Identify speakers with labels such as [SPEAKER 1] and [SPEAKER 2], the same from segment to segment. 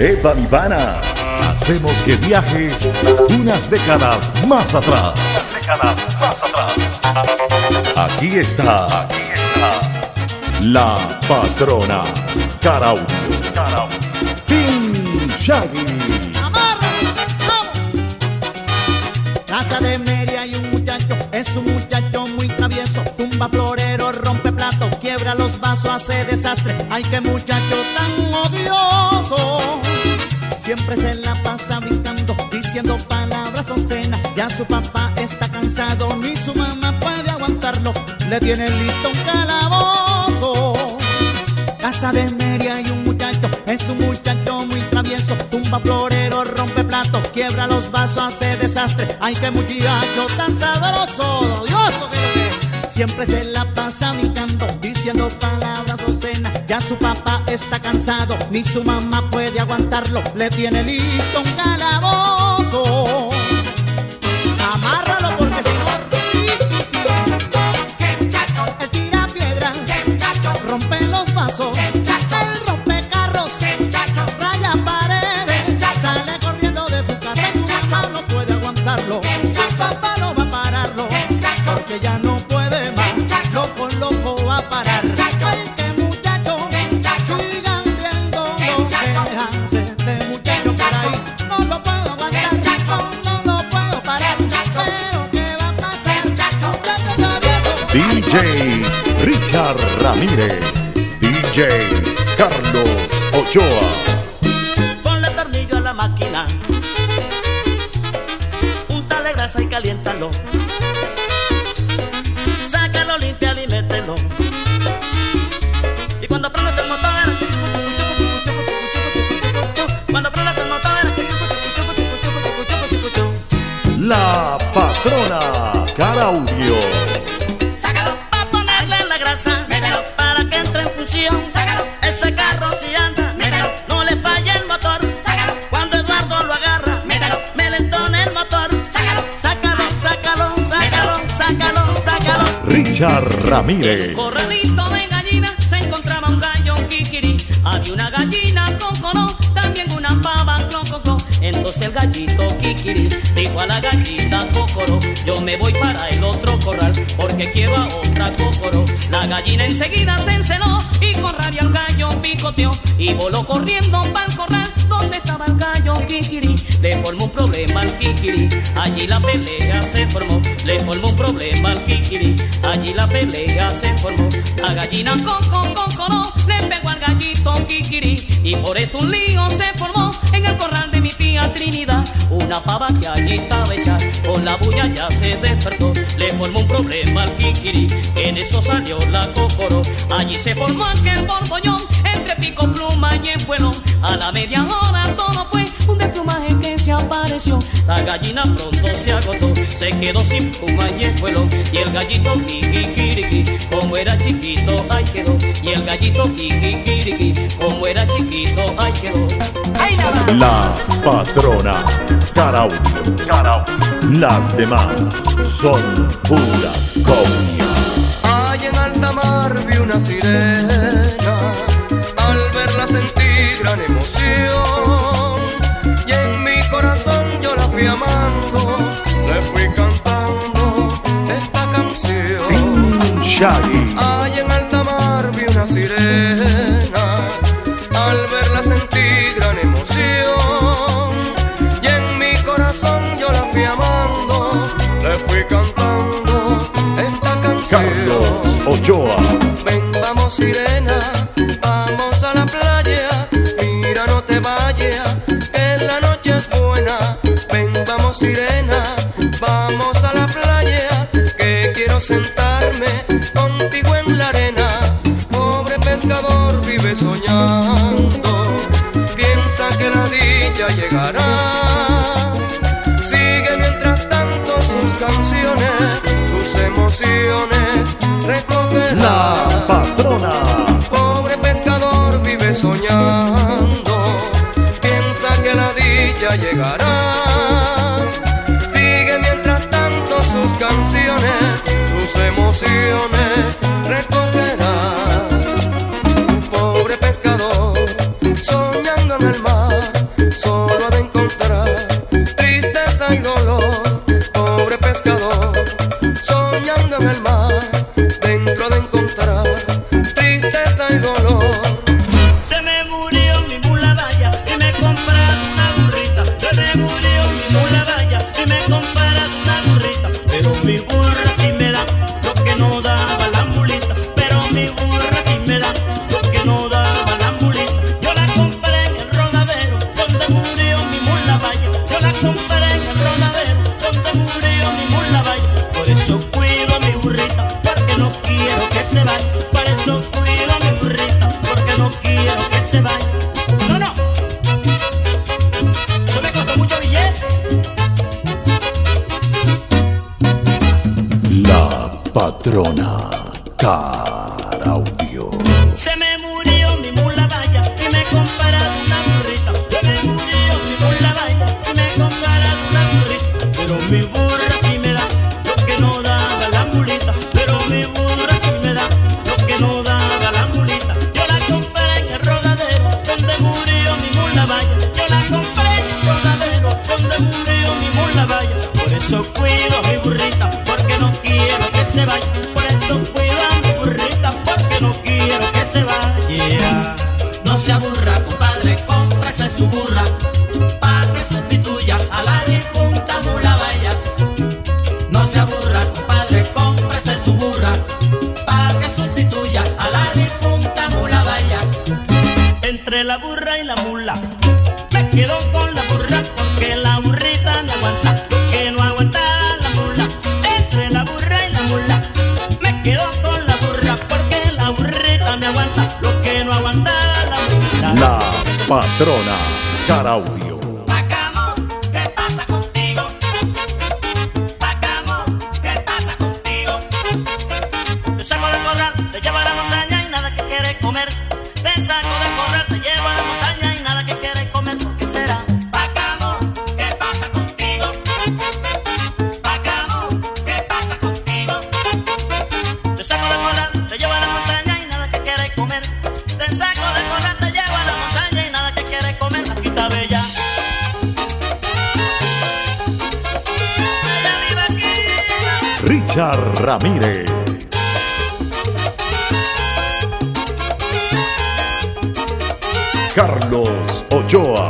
[SPEAKER 1] Eva Vivana. Hacemos que viajes unas décadas más atrás. Aquí está, aquí está. La patrona. Caraudio. Caraudio. Team Shaggy.
[SPEAKER 2] Casa de Meria hay un muchacho, es un muchacho muy travieso. Tumba florero, rompe plato, quiebra los vasos, hace desastre. Ay, qué muchacho tan odioso. Siempre se la pasa brincando, diciendo palabras obscenas. Ya su papá está cansado, ni su mamá puede aguantarlo. Le tiene listo un calabozo. Casa de Meria hay un muchacho, es un muchacho muy travieso. Tumba florero, rompe plato, quiebra los vasos, hace desastre. Ay, qué muchacho tan sabroso, odioso que. Siempre se la pasa brincando, diciendo palabras. Su papá está cansado, ni su mamá puede aguantarlo. Le tiene listo un calabozo. Amárralo porque si no. Él tira piedras, rompe los vasos,
[SPEAKER 3] Y caliéntalo. Sácalo, límpialo y mételo.
[SPEAKER 1] Ramírez.
[SPEAKER 3] Corralito de gallina se encontraba un gallo kikiri. Había una gallina cocoró, también una pava clococó. Entonces el gallito kikiri dijo a la gallita cocoró, yo me voy para el otro corral porque quiero a otra cocoró. La gallina enseguida se enceló y con rabia el gallo picoteó y voló corriendo para el corral allí la pelea se formó. Le formó un problema al kikiri, allí la pelea se formó. La gallina con con con le pegó al gallito kikiri y por esto un lío se formó en el corral de mi tía Trinidad. Una pava que allí estaba hecha con la bulla ya se despertó. Le formó un problema al kikiri, en eso salió la cocoro. Allí se formó aquel borbollón entre pico, pluma y espuelón. A la media hora todo fue un desplumaje se apareció. La gallina pronto se agotó, se quedó sin pluma y espuelón. Y el gallito kikikiriki, como era chiquito, ahí quedó. Y el gallito kikikiriki, como era chiquito, ahí quedó. ¡Ay, nada!
[SPEAKER 1] La patrona Caraudio. Caraudio. Las demás son puras copias.
[SPEAKER 4] Ay, en alta mar vi una sirena,
[SPEAKER 1] Shaggy.
[SPEAKER 4] Ay, en alta mar vi una sirena, al verla sentí gran emoción. Y en mi corazón yo la fui amando, le fui cantando esta canción.
[SPEAKER 1] Carlos Ochoa.
[SPEAKER 4] Ven, vamos sirena, soñando, piensa que la dicha llegará. Sigue mientras tanto sus canciones, sus emociones recogerá.
[SPEAKER 1] La patrona.
[SPEAKER 4] Pobre pescador vive soñando, piensa que la dicha llegará. Sigue mientras tanto sus canciones, sus emociones
[SPEAKER 1] burra y la mula. Me quedo con la burra porque la burrita no aguanta, que no aguanta la mula. Entre la burra y la mula. Me quedo con la burra porque la burrita me aguanta, lo que no aguanta la mula.
[SPEAKER 5] La patrona Caraudio. Ramírez. Carlos Ochoa.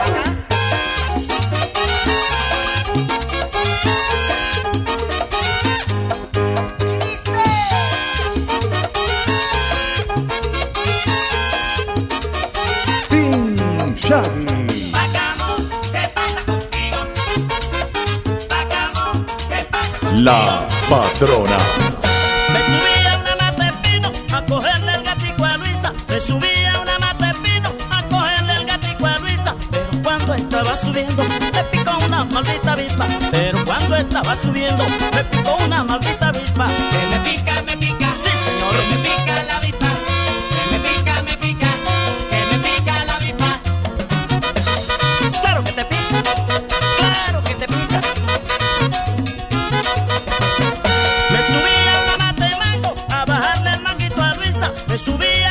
[SPEAKER 1] la
[SPEAKER 5] patrona.
[SPEAKER 1] Me subí a una mata de pino a cogerle el gatico a Luisa. Me subí a una mata de pino a cogerle el gatico a Luisa. Pero cuando estaba subiendo, me picó una maldita avispa. Pero cuando estaba subiendo, me picó una maldita avispa.
[SPEAKER 6] Que me
[SPEAKER 1] picó
[SPEAKER 6] subía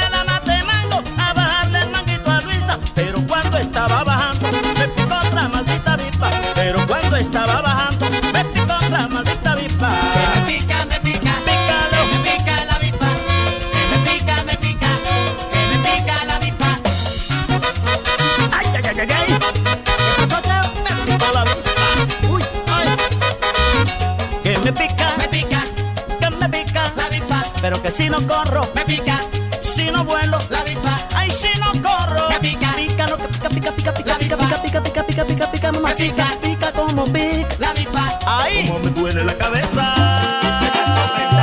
[SPEAKER 6] chica pica
[SPEAKER 1] como pica
[SPEAKER 6] la pipa.
[SPEAKER 1] Ahí.
[SPEAKER 7] Como me duele la cabeza.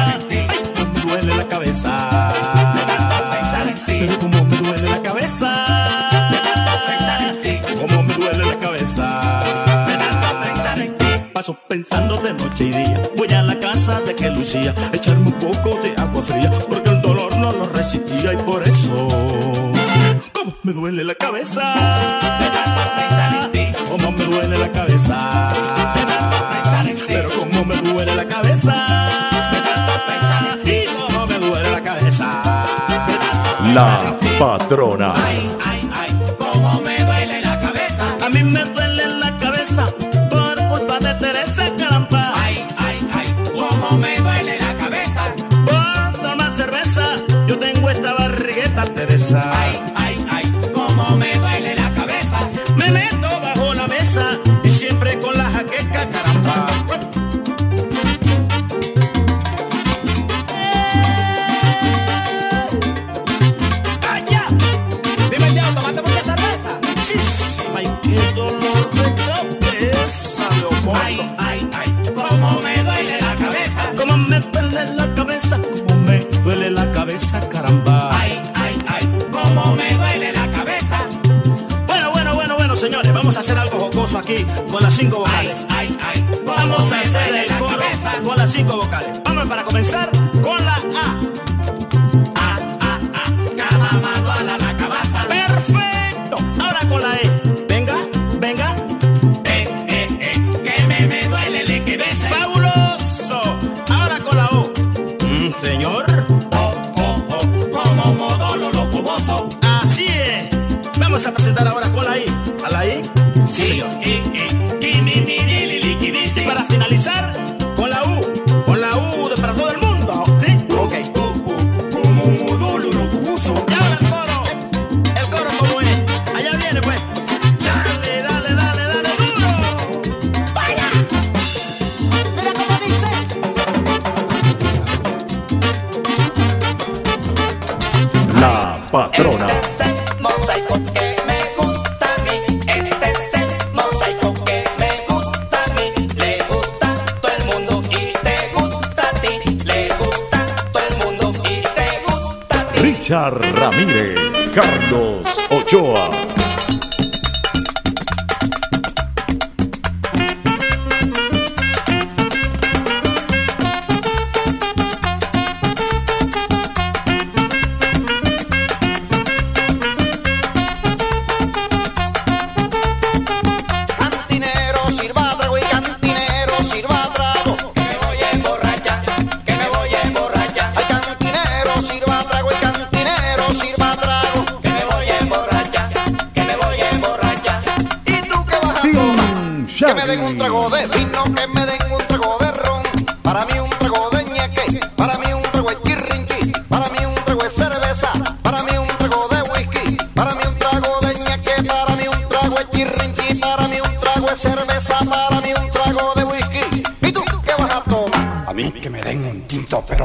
[SPEAKER 7] Ay, como me duele la cabeza. Pero como me duele la cabeza. Como me duele la cabeza. Paso pensando
[SPEAKER 5] de noche y día. Voy a la casa de que lucía, echarme un poco de agua fría, porque el dolor no lo resistía y por eso. Como me duele la cabeza. ¿Cómo me duele la cabeza? Pero cómo me duele la cabeza. Y cómo me duele la cabeza.
[SPEAKER 8] La patrona.
[SPEAKER 6] Ay, ay, ay, cómo me duele la cabeza.
[SPEAKER 5] A mí me duele la cabeza por culpa de Teresa Caramba.
[SPEAKER 6] Ay, ay, ay, cómo me duele la cabeza.
[SPEAKER 5] Por tomar cerveza, yo tengo esta barrigueta, Teresa.
[SPEAKER 6] Ay,
[SPEAKER 5] vamos a hacer algo jocoso aquí con las cinco vocales.
[SPEAKER 6] ay, ay, cómo
[SPEAKER 5] Vamos a hacer el coro
[SPEAKER 6] cabeza.
[SPEAKER 5] con las cinco vocales. Vamos para comenzar con la A.
[SPEAKER 6] Ah, ah, ah, cada mano a la, la.
[SPEAKER 5] Perfecto. Ahora con la E. Venga, venga.
[SPEAKER 6] Eh, eh, eh, que me, me duele la cabeza.
[SPEAKER 5] Fabuloso. Ahora con la O. Mm, señor.
[SPEAKER 6] Oh, oh, oh, como modolo lo cuboso.
[SPEAKER 5] Así es. Vamos a presentar ahora con la I.
[SPEAKER 9] gusta a ti.
[SPEAKER 8] Richard Ramírez. Carlos Ochoa.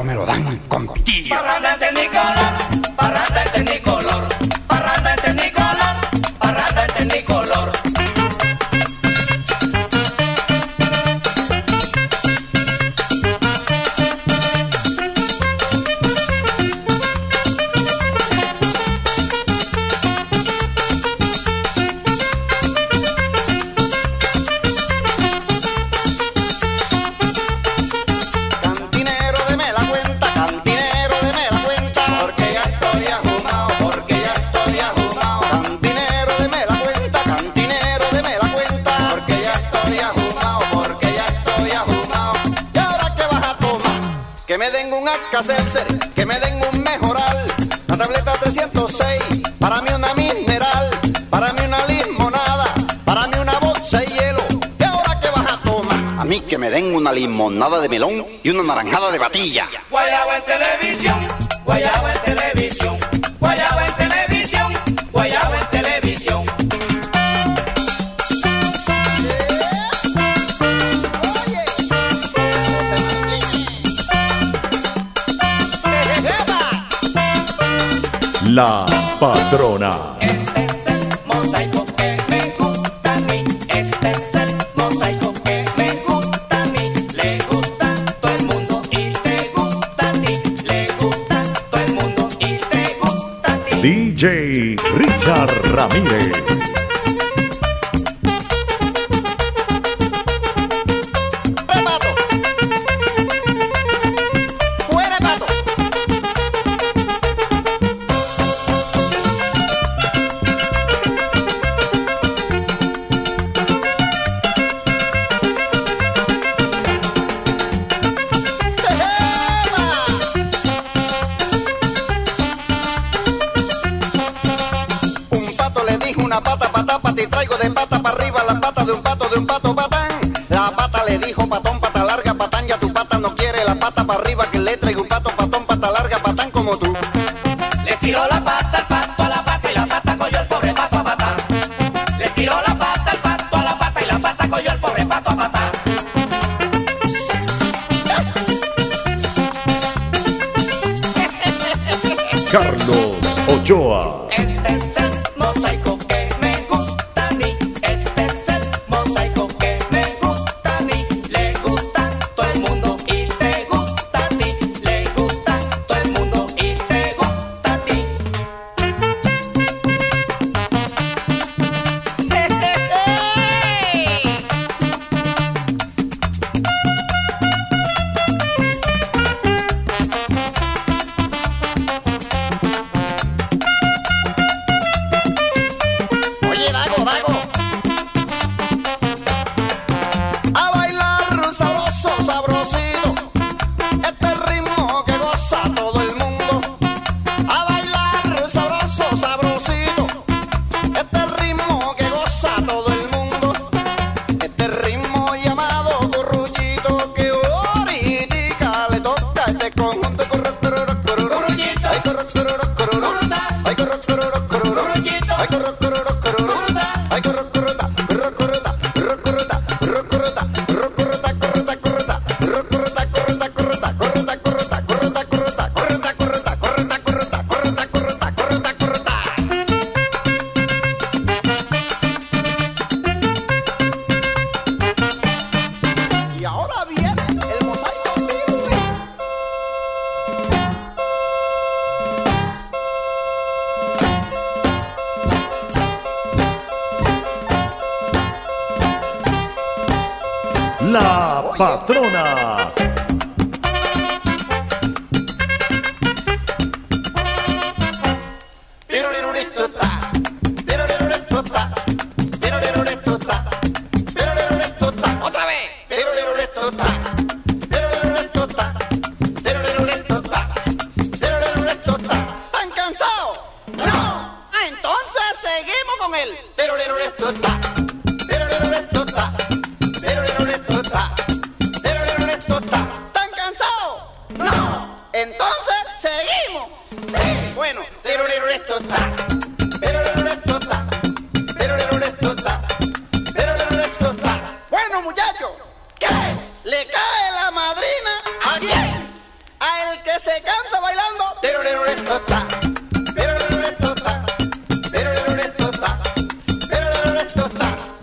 [SPEAKER 9] Me
[SPEAKER 10] lo dan
[SPEAKER 11] Que me den un Alka-Seltzer, que me den un Mejoral. La tableta 306, para mí una mineral. Para mí una limonada, para mí una bolsa de hielo. ¿Y ahora qué vas a tomar?
[SPEAKER 10] A mí que me den una limonada de melón y una naranjada de batilla.
[SPEAKER 9] Guayabo en televisión, guayabo en televisión,
[SPEAKER 8] La patrona.
[SPEAKER 9] Este es el mosaico que me gusta a mí. Este es el mosaico que me gusta a mí. Le gusta todo el mundo y te gusta a ti. Le gusta todo el mundo y te gusta a ti.
[SPEAKER 8] DJ Richard Ramírez.
[SPEAKER 9] Traigo de pata para arriba la pata de un pato, de un pato patán. La pata le dijo patón, pata larga, patán, ya tu pata no quiere la pata para arriba que le traigo un pato, patón, pata larga, patán como tú.
[SPEAKER 10] Le tiró la pata al pato a la pata y la pata cogió el pobre pato a patar. Le tiró la pata al pato a la pata y la pata cogió el pobre pato a patar.
[SPEAKER 1] Carlos Ochoa.
[SPEAKER 10] Este es el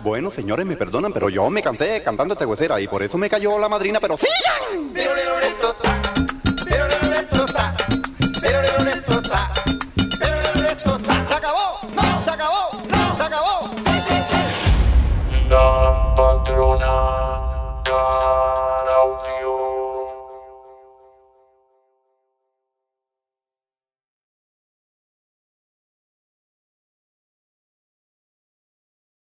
[SPEAKER 9] Bueno,
[SPEAKER 8] señores, me perdonan, pero yo me cansé cantando esta huesera y por eso me cayó la madrina, pero sigan.